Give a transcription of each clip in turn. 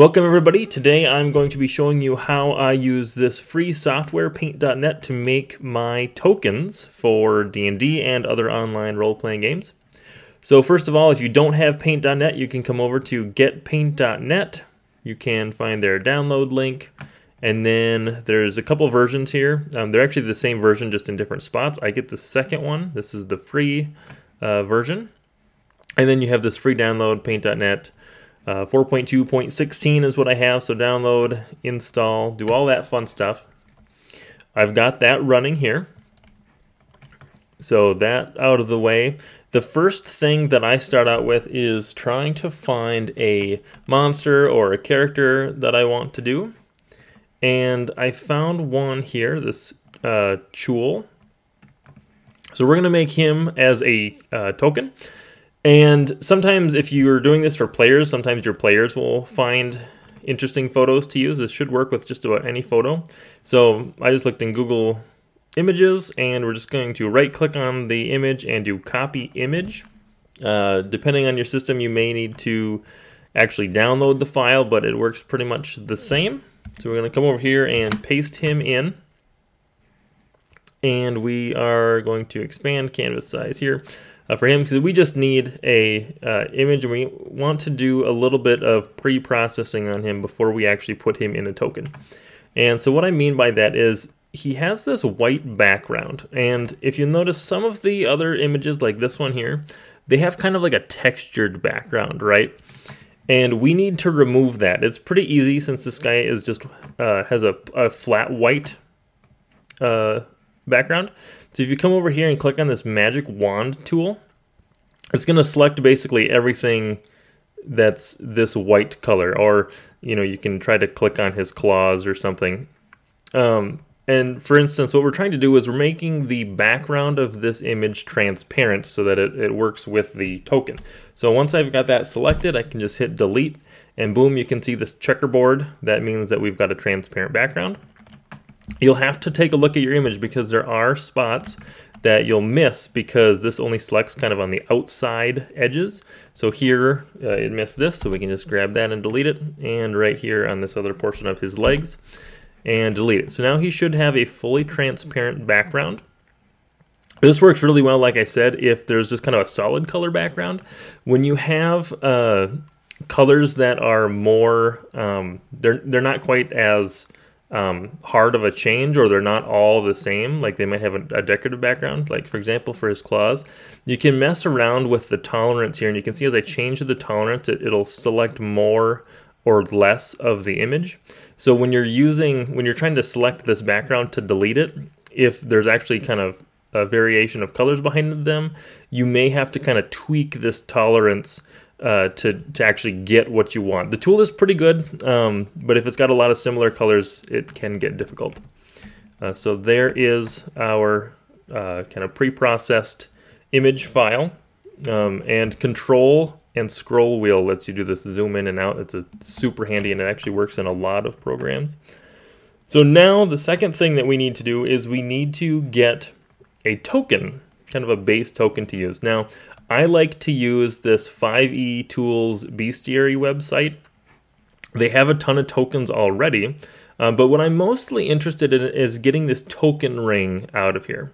Welcome everybody. Today I'm going to be showing you how I use this free software paint.net to make my tokens for D&D and other online role-playing games. So first of all, if you don't have paint.net, you can come over to getpaint.net. You can find their download link and then there's a couple versions here. Um, they're actually the same version just in different spots. I get the second one. This is the free uh, version. And then you have this free download paint.net uh, 4.2.16 is what I have, so download, install, do all that fun stuff. I've got that running here. So that out of the way. The first thing that I start out with is trying to find a monster or a character that I want to do. And I found one here, this uh, Chuul. So we're going to make him as a uh, token. And sometimes if you're doing this for players, sometimes your players will find interesting photos to use. This should work with just about any photo. So I just looked in Google Images and we're just going to right click on the image and do copy image. Uh, depending on your system, you may need to actually download the file, but it works pretty much the same. So we're going to come over here and paste him in. And we are going to expand canvas size here uh, for him because we just need a uh, image and we want to do a little bit of pre-processing on him before we actually put him in a token. And so what I mean by that is he has this white background and if you notice some of the other images like this one here, they have kind of like a textured background, right? And we need to remove that. It's pretty easy since this guy is just uh, has a, a, flat white uh, background. So if you come over here and click on this magic wand tool, it's going to select basically everything that's this white color or you know you can try to click on his claws or something. Um, and for instance what we're trying to do is we're making the background of this image transparent so that it, it works with the token. So once I've got that selected I can just hit delete and boom you can see this checkerboard. That means that we've got a transparent background You'll have to take a look at your image because there are spots that you'll miss because this only selects kind of on the outside edges. So here uh, it missed this, so we can just grab that and delete it. And right here on this other portion of his legs and delete it. So now he should have a fully transparent background. This works really well, like I said, if there's just kind of a solid color background. When you have uh, colors that are more, um, they're, they're not quite as um, hard of a change or they're not all the same. Like they might have a, a, decorative background. Like for example, for his claws, you can mess around with the tolerance here and you can see as I change the tolerance, it, it'll select more or less of the image. So when you're using, when you're trying to select this background to delete it, if there's actually kind of a variation of colors behind them, you may have to kind of tweak this tolerance uh, to, to actually get what you want. The tool is pretty good, um, but if it's got a lot of similar colors, it can get difficult. Uh, so there is our uh, kind of pre-processed image file. Um, and control and scroll wheel lets you do this zoom in and out. It's a super handy and it actually works in a lot of programs. So now the second thing that we need to do is we need to get a token, kind of a base token to use. Now, I like to use this 5e Tools Bestiary website. They have a ton of tokens already, uh, but what I'm mostly interested in is getting this token ring out of here.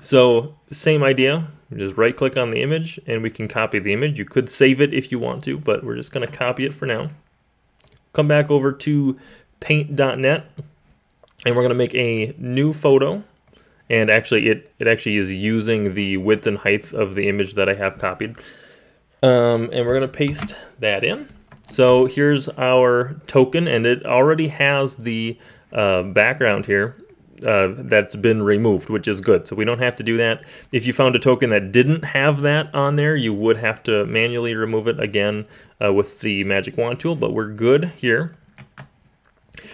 So same idea, just right click on the image and we can copy the image. You could save it if you want to, but we're just gonna copy it for now. Come back over to paint.net and we're gonna make a new photo and actually it, it actually is using the width and height of the image that I have copied. Um, and we're to paste that in. So here's our token, and it already has the uh, background here uh, that's been removed, which is good. So we don't have to do that. If you found a token that didn't have that on there, you would have to manually remove it again uh, with the Magic Wand tool, but we're good here.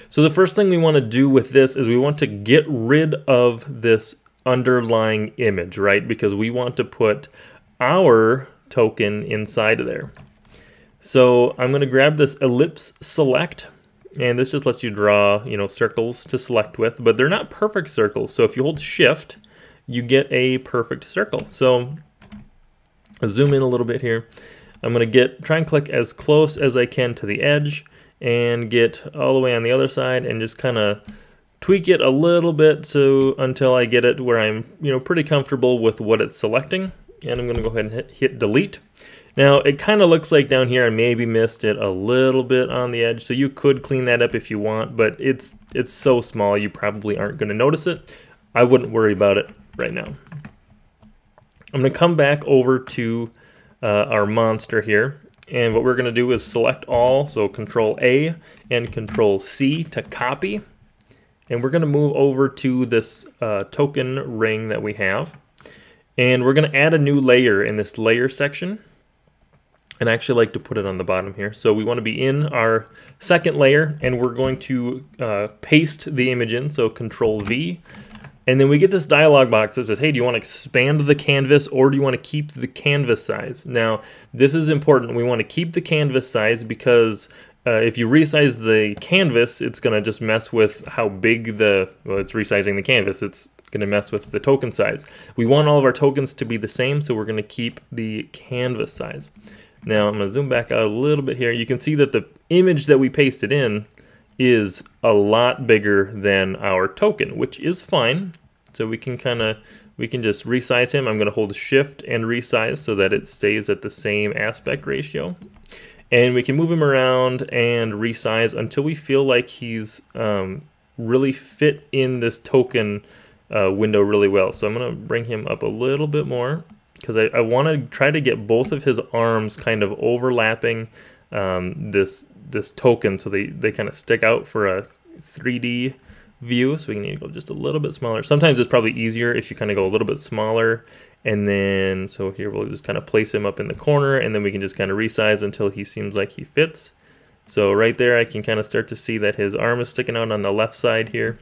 So the first thing we want to do with this is we want to get rid of this underlying image, right? Because we want to put our token inside of there. So I'm going to grab this ellipse select and this just lets you draw, you know, circles to select with, but they're not perfect circles. So if you hold shift, you get a perfect circle. So I'll zoom in a little bit here. I'm going to get try and click as close as I can to the edge and get all the way on the other side and just kind of tweak it a little bit so until I get it where I'm you know pretty comfortable with what it's selecting and I'm going to go ahead and hit, hit delete. Now it kind of looks like down here I maybe missed it a little bit on the edge so you could clean that up if you want but it's it's so small you probably aren't going to notice it. I wouldn't worry about it right now. I'm to come back over to uh, our monster here and what we're going to do is select all so control A and control C to copy and we're going to move over to this uh, token ring that we have. And we're going to add a new layer in this layer section. And I actually like to put it on the bottom here. So we want to be in our second layer and we're going to uh, paste the image in. So control V. And then we get this dialog box that says, hey, do you want to expand the canvas or do you want to keep the canvas size? Now, this is important. We want to keep the canvas size because uh, if you resize the canvas, it's going to just mess with how big the, well, it's resizing the canvas. It's going to mess with the token size. We want all of our tokens to be the same, so we're going to keep the canvas size. Now I'm going to zoom back out a little bit here. You can see that the image that we pasted in is a lot bigger than our token, which is fine. So we can kind of, we can just resize him. I'm going to hold shift and resize so that it stays at the same aspect ratio and we can move him around and resize until we feel like he's um, really fit in this token uh, window really well. So I'm going to bring him up a little bit more because I, I want to try to get both of his arms kind of overlapping um, this this token so they, they kind of stick out for a 3D view. So we need to go just a little bit smaller. Sometimes it's probably easier if you kind of go a little bit smaller and then, so here we'll just kind of place him up in the corner and then we can just kind of resize until he seems like he fits. So right there, I can kind of start to see that his arm is sticking out on the left side here.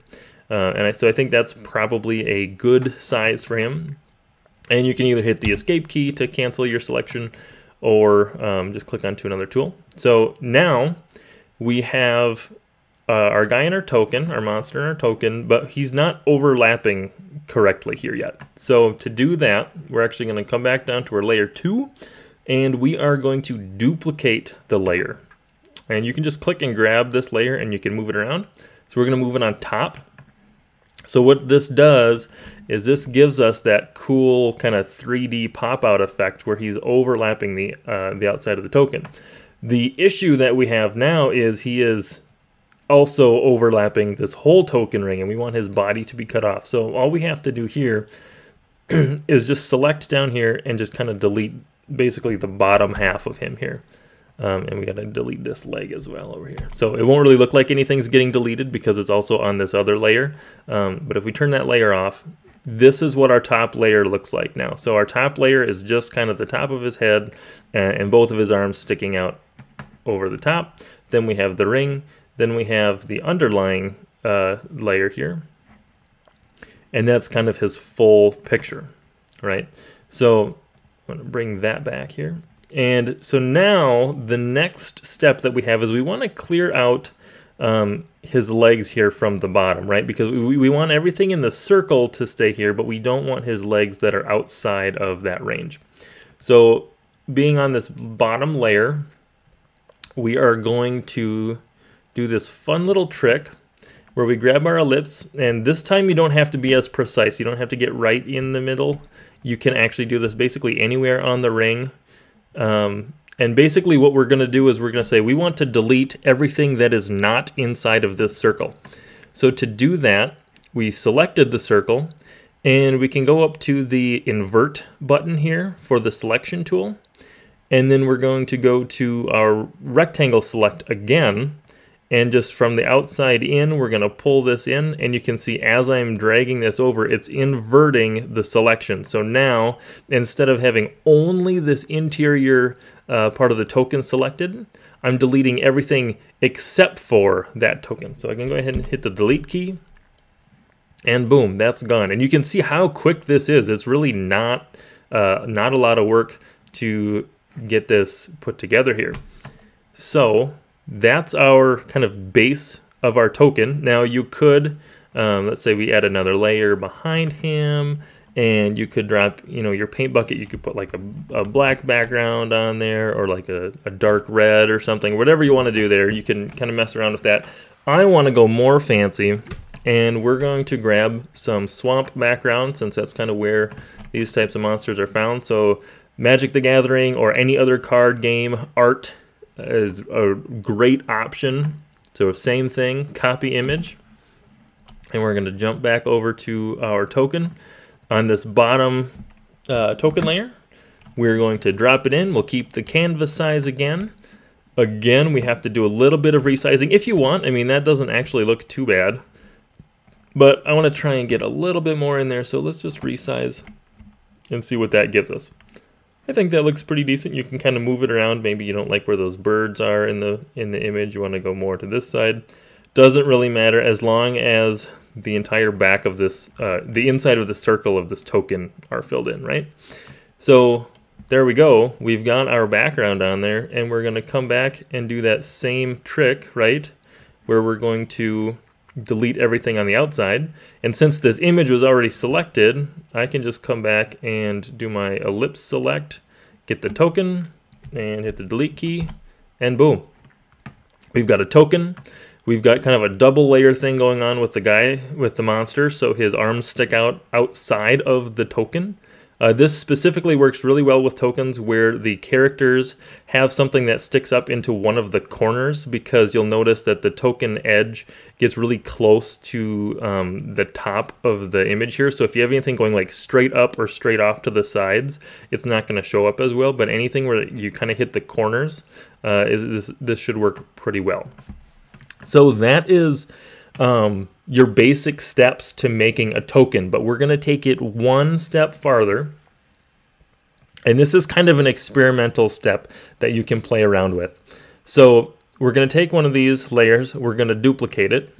Uh, and I, so I think that's probably a good size for him. And you can either hit the escape key to cancel your selection or um, just click onto another tool. So now we have uh, our guy in our token, our monster in our token, but he's not overlapping correctly here yet. So to do that, we're actually going to come back down to our layer 2, and we are going to duplicate the layer. And you can just click and grab this layer and you can move it around. So we're going to move it on top. So what this does is this gives us that cool kind of 3D pop-out effect where he's overlapping the, uh, the outside of the token. The issue that we have now is he is also overlapping this whole token ring and we want his body to be cut off. So all we have to do here is just select down here and just kind of delete basically the bottom half of him here. Um, and we got to delete this leg as well over here. So it won't really look like anything's getting deleted because it's also on this other layer. Um, but if we turn that layer off, this is what our top layer looks like now. So our top layer is just kind of the top of his head and, and both of his arms sticking out over the top. Then we have the ring. Then we have the underlying uh, layer here. And that's kind of his full picture, right? So I'm to bring that back here. And so now the next step that we have is we want to clear out um, his legs here from the bottom, right? Because we, we want everything in the circle to stay here, but we don't want his legs that are outside of that range. So being on this bottom layer, we are going to do this fun little trick where we grab our ellipse and this time you don't have to be as precise. You don't have to get right in the middle. You can actually do this basically anywhere on the ring. Um, and basically what we're going to do is we're going to say we want to delete everything that is not inside of this circle. So to do that, we selected the circle and we can go up to the invert button here for the selection tool. And then we're going to go to our rectangle select again and just from the outside in we're going to pull this in and you can see as I'm dragging this over it's inverting the selection. So now instead of having only this interior uh, part of the token selected I'm deleting everything except for that token. So I can go ahead and hit the delete key and boom that's gone. And you can see how quick this is. It's really not uh, not a lot of work to get this put together here. So that's our kind of base of our token. Now you could, um, let's say we add another layer behind him and you could drop, you know, your paint bucket, you could put like a, a black background on there or like a, a dark red or something, whatever you want to do there, you can kind of mess around with that. I want to go more fancy and we're going to grab some swamp background since that's kind of where these types of monsters are found. So Magic the Gathering or any other card game art is a great option. So same thing, copy image. And we're going to jump back over to our token on this bottom uh, token layer. We're going to drop it in. We'll keep the canvas size again. Again, we have to do a little bit of resizing if you want. I mean, that doesn't actually look too bad. But I want to try and get a little bit more in there, so let's just resize and see what that gives us. I think that looks pretty decent. You can kind of move it around. Maybe you don't like where those birds are in the in the image. You want to go more to this side. Doesn't really matter as long as the entire back of this, uh, the inside of the circle of this token are filled in, right? So there we go. We've got our background on there and we're going to come back and do that same trick, right? Where we're going to delete everything on the outside. And since this image was already selected, I can just come back and do my ellipse select, get the token and hit the delete key and boom. We've got a token We've got kind of a double layer thing going on with the guy, with the monster, so his arms stick out outside of the token. Uh, this specifically works really well with tokens where the characters have something that sticks up into one of the corners because you'll notice that the token edge gets really close to um, the top of the image here. So if you have anything going like straight up or straight off to the sides, it's not going to show up as well. But anything where you kind of hit the corners, uh, is, this, this should work pretty well. So that is um, your basic steps to making a token, but we're going to take it one step farther. And this is kind of an experimental step that you can play around with. So we're going to take one of these layers, we're going to duplicate it,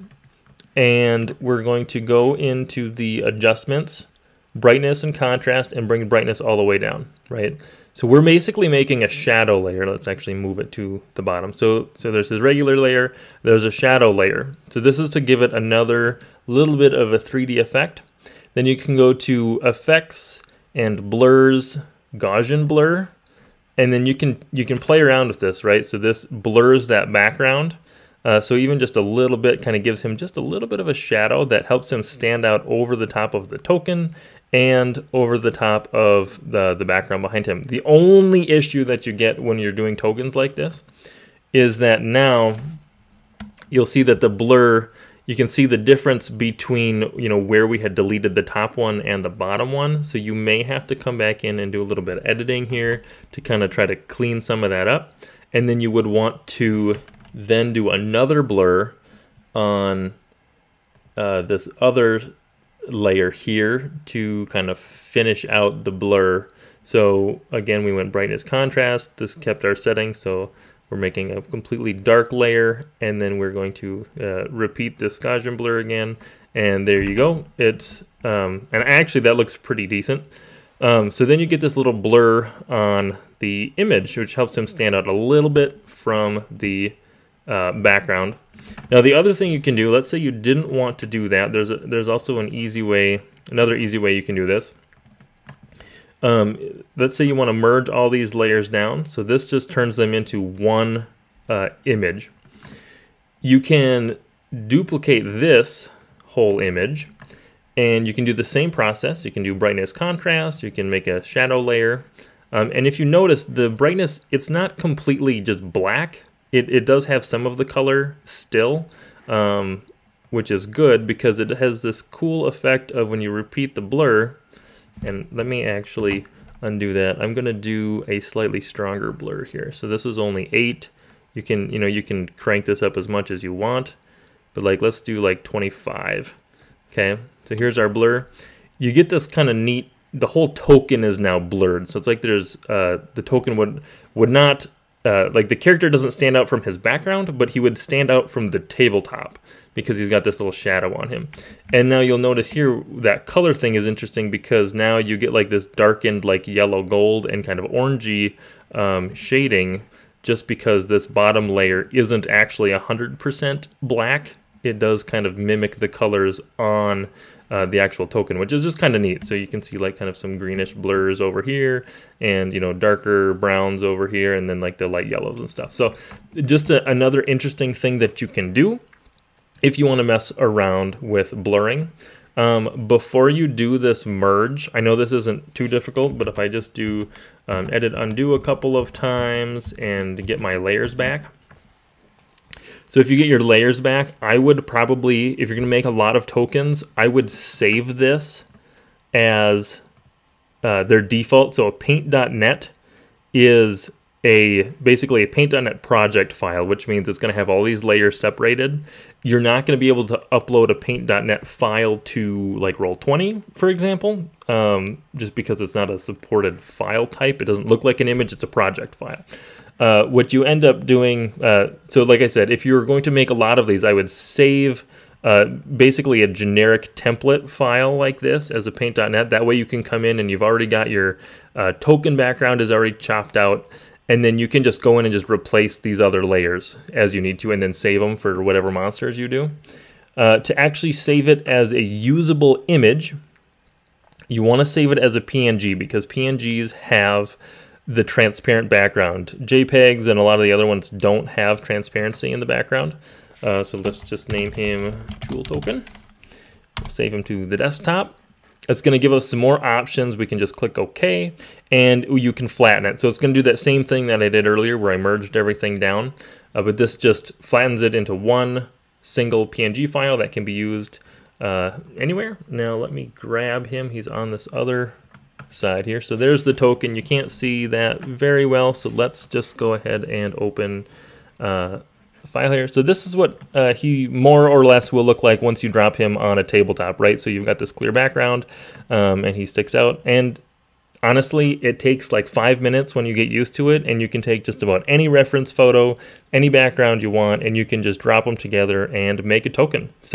and we're going to go into the adjustments, brightness and contrast, and bring brightness all the way down, right? So we're basically making a shadow layer. Let's actually move it to the bottom. So, so there's this regular layer, there's a shadow layer. So this is to give it another little bit of a 3D effect. Then you can go to effects and blurs, Gaussian blur, and then you can you can play around with this, right? So this blurs that background. Uh, so even just a little bit kind of gives him just a little bit of a shadow that helps him stand out over the top of the token and over the top of the, the background behind him. The only issue that you get when you're doing tokens like this is that now you'll see that the blur, you can see the difference between, you know, where we had deleted the top one and the bottom one. So you may have to come back in and do a little bit of editing here to kind of try to clean some of that up. And then you would want to then do another blur on uh, this other layer here to kind of finish out the blur. So again, we went brightness contrast. This kept our settings. So we're making a completely dark layer and then we're going to uh, repeat this Gaussian blur again. And there you go. It's um, and actually that looks pretty decent. Um, so then you get this little blur on the image, which helps him stand out a little bit from the uh, background. Now the other thing you can do, let's say you didn't want to do that, there's, a, there's also an easy way, another easy way you can do this. Um, let's say you want to merge all these layers down, so this just turns them into one uh, image. You can duplicate this whole image, and you can do the same process. You can do brightness contrast, you can make a shadow layer, um, and if you notice, the brightness, it's not completely just black, it, it does have some of the color still, um, which is good because it has this cool effect of when you repeat the blur. And let me actually undo that. I'm going to do a slightly stronger blur here. So this is only 8. You can, you know, you can crank this up as much as you want. But like, let's do like 25. Okay, so here's our blur. You get this kind of neat, the whole token is now blurred. So it's like there's, uh, the token would, would not uh, like the character doesn't stand out from his background, but he would stand out from the tabletop because he's got this little shadow on him. And now you'll notice here that color thing is interesting because now you get like this darkened like yellow gold and kind of orangey um, shading just because this bottom layer isn't actually 100% black. It does kind of mimic the colors on uh, the actual token, which is just kind of neat. So you can see like kind of some greenish blurs over here and, you know, darker browns over here and then like the light yellows and stuff. So just a, another interesting thing that you can do if you want to mess around with blurring. Um, before you do this merge, I know this isn't too difficult, but if I just do um, edit undo a couple of times and get my layers back. So if you get your layers back, I would probably, if you're going to make a lot of tokens, I would save this as uh, their default. So a paint.net is a basically a paint.net project file, which means it's going to have all these layers separated. You're not going to be able to upload a paint.net file to like Roll20, for example, um, just because it's not a supported file type. It doesn't look like an image, it's a project file. Uh, what you end up doing, uh, so like I said, if you're going to make a lot of these, I would save uh, basically a generic template file like this as a paint.net. That way you can come in and you've already got your uh, token background is already chopped out and then you can just go in and just replace these other layers as you need to and then save them for whatever monsters you do. Uh, to actually save it as a usable image, you want to save it as a PNG because PNGs have the transparent background. JPEGs and a lot of the other ones don't have transparency in the background. Uh, so let's just name him Chuul Token. Save him to the desktop. It's going to give us some more options. We can just click OK, and you can flatten it. So it's going to do that same thing that I did earlier where I merged everything down, uh, but this just flattens it into one single PNG file that can be used uh, anywhere. Now let me grab him. He's on this other side here. So there's the token. You can't see that very well, so let's just go ahead and open uh, file here. So this is what uh, he more or less will look like once you drop him on a tabletop, right? So you've got this clear background um, and he sticks out. And honestly, it takes like five minutes when you get used to it and you can take just about any reference photo, any background you want, and you can just drop them together and make a token. So